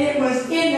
it was in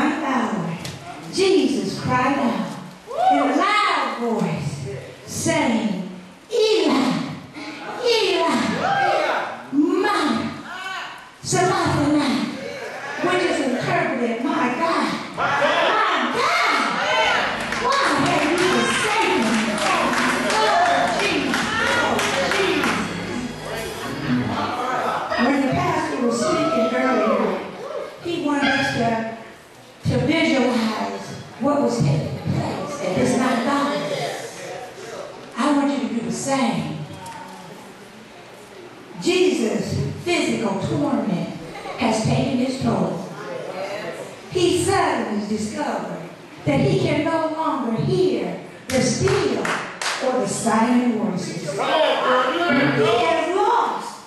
ninth hour, Jesus cried out in a loud voice, saying, Jesus' physical torment has taken its toll. He suddenly discovered that he can no longer hear the still or the silent voices. He has lost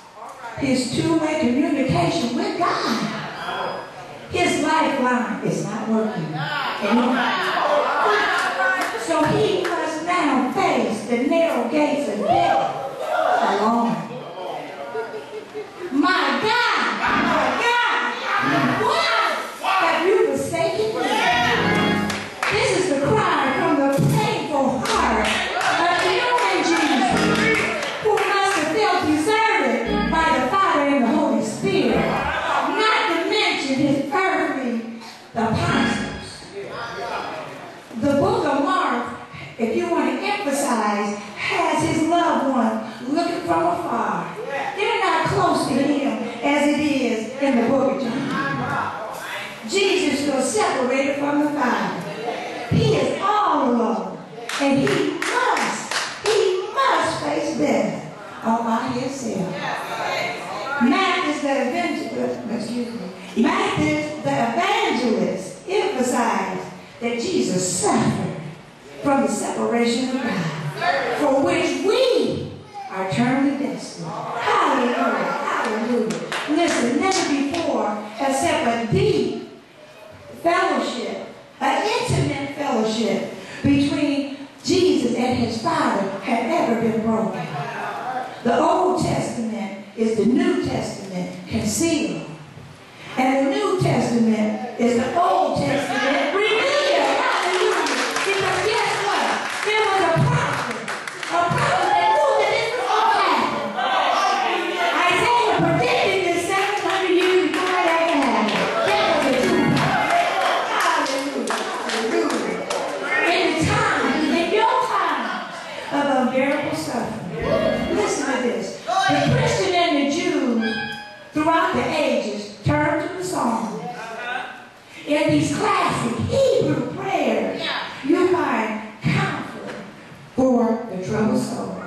his two-way communication with God. His lifeline is not working. So he must now face the narrow gates of death alone. If you want to emphasize, has his loved one looking from afar. They're not close to him as it is in the book of John. Jesus was separated from the Father. He is all alone. And he must, he must face death all by himself. Matthew the evangelist, excuse me, Matthew the evangelist emphasized that Jesus suffered from the separation of God, for which we are eternally destined. Hallelujah, hallelujah. Listen, never before except a deep fellowship, an intimate fellowship between Jesus and his Father had ever been broken. The Old Testament is the New Testament concealed. And the New Testament is the Old Testament unbearable suffering. Listen to this. The Christian and the Jews throughout the ages turned to the Psalms. Uh-huh. In these classic Hebrew prayers, you find comfort for the troubled soul.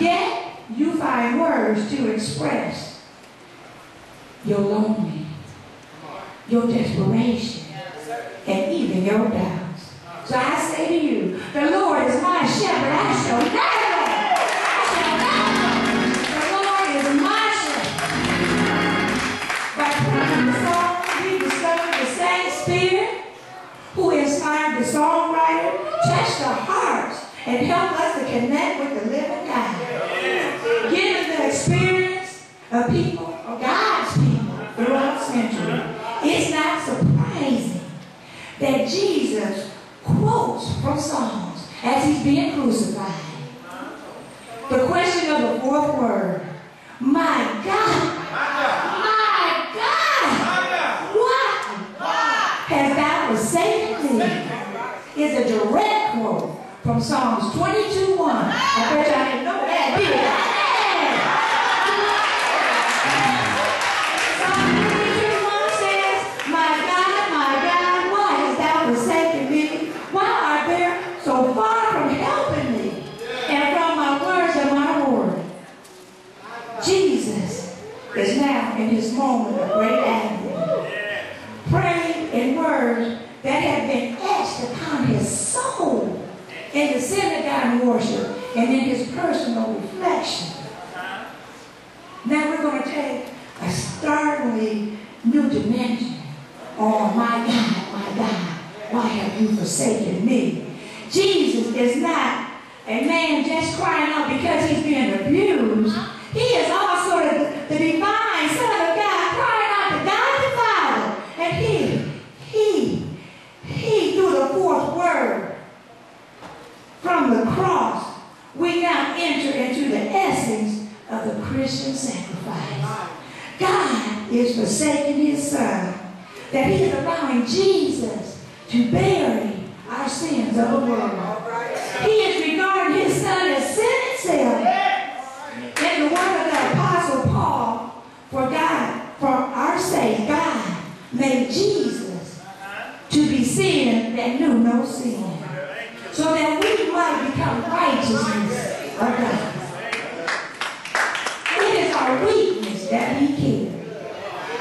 Yet you find words to express your loneliness, your desperation, and even your doubts. So I say to you, the Lord connect with the living God. Given the experience of people, of God's people throughout century, it's not surprising that Jesus quotes from Psalms as he's being crucified. The question of the fourth word, my God, my God, what has thou forsaken me? is a direct quote from Psalms 22 1. I bet y'all didn't know that, did and in his personal reflection. Now we're going to take a startlingly new dimension Oh my God, my God, why have you forsaken me? Jesus is not a man just crying out because he's being abused. He is also the, the divine Son of God crying out to God the Father. And he, he, he, through the fourth word from the cross, we now enter into the essence of the Christian sacrifice. God is forsaking his son, that he is allowing Jesus to bury our sins of the world. He is regarding his son as sin itself. In the word of the apostle Paul, for God, for our sake, God made Jesus to be sin that knew no sin. So that we might become righteousness of God. It is our weakness that he carried.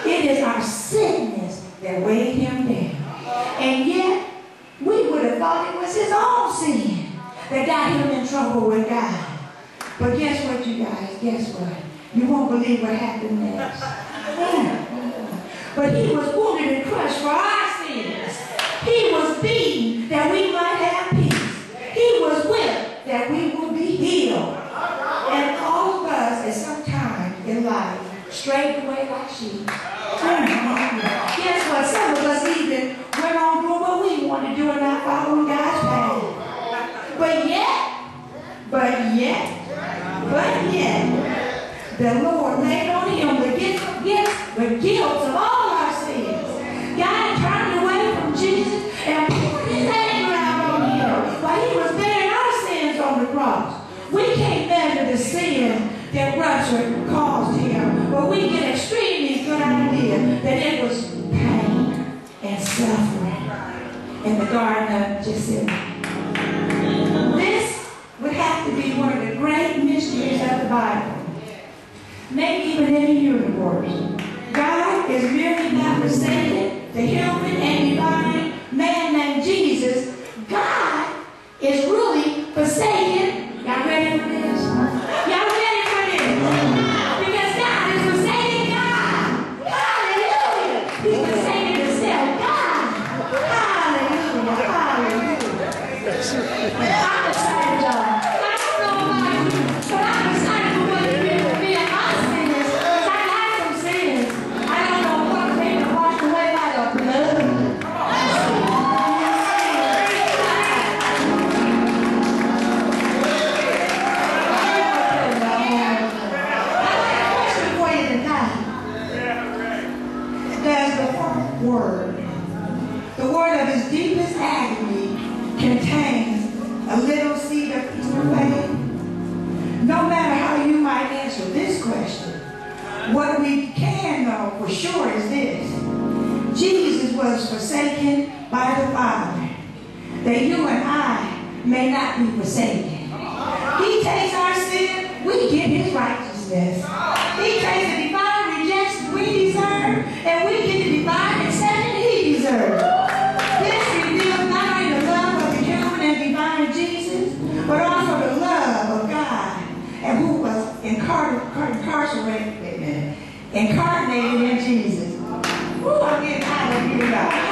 It is our sickness that weighed him down. And yet, we would have thought it was his own sin that got him in trouble with God. But guess what, you guys? Guess what? You won't believe what happened next. But he was wounded and crushed for our sins. He was beaten that we might have peace. He was whipped that we would be healed. And all of us at some time in life strayed away like sheep. Mm-hmm. Guess what? Some of us even went on doing what we want to do and not following God's. But yet, but yet, but yet, the Lord laid on him the guilt, guilt, the guilt of all our sins. God turned away from Jesus and poured his anger out on him while he was bearing our sins on the cross. We can't measure the sin that Russia caused him, but we get extremely good idea that it was pain and suffering in the Garden of Gethsemane. The universe. God is merely not forsaken the human and divine word, the word of his deepest agony, contains a little seed of Easter faith? No matter how you might answer this question, what we can know for sure is this. Jesus was forsaken by the Father, that you and I may not be forsaken. He takes our sin, we get his righteousness. He takes the incarcerated, wait a incarnated in Jesus. Ooh, I'm getting out of here, God.